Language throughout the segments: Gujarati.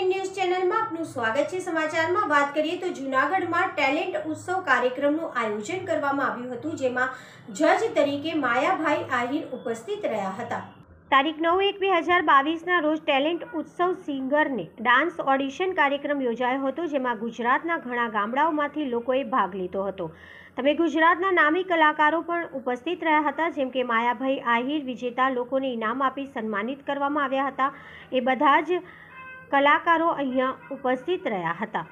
સ્વાગત છે. સમાચારમાં વાત કરીએ તો જૂનાગઢમાં ટેલેન્ટ ઉત્સવ કાર્યક્રમનું આયોજન કરવામાં આવ્યું હતું, જેમાં જજ તરીકે માયાભાઈ આહિર ઉપસ્થિત રહ્યા હતા. તારીખ નવ એક બે હજાર બાવીસના રોજ ટેલેન્ટ ઉત્સવ સિંગરને ડાન્સ ઓડિશન કાર્યક્રમ યોજાયો હતો, જેમાં ગુજરાતના ઘણા ગામડાઓમાંથી લોકોએ ભાગ લીધો હતો. તમે ગુજરાતના નામી કલાકારો પણ ઉપસ્થિત રહ્યા હતા, જેમ કે માયાભાઈ આહિર, વિજેતા લોકોને ઇનામ આપી સન્માનિત કરવામાં આવ્યા હતા. એ બધા જ કલાકારો અહીંયા ઉપસ્થિત રહ્યા હતા.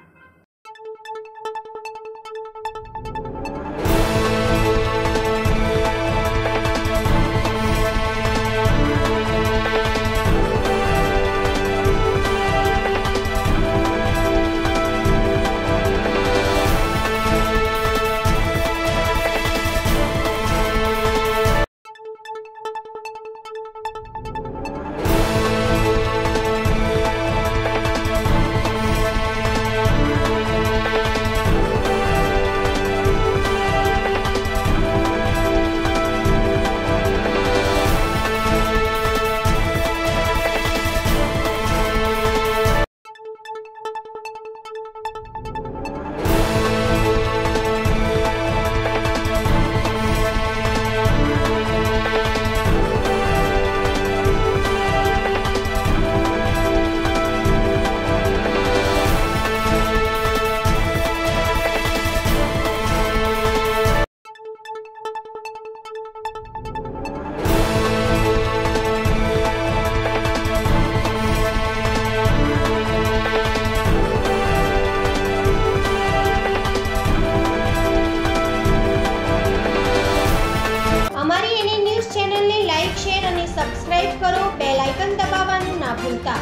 અમારી એની ન્યૂઝ ચેનલને લાઇક શેર અને સબસ્ક્રાઇબ કરો. બેલ આઇકન દબાવવાનું ના ભૂલતા.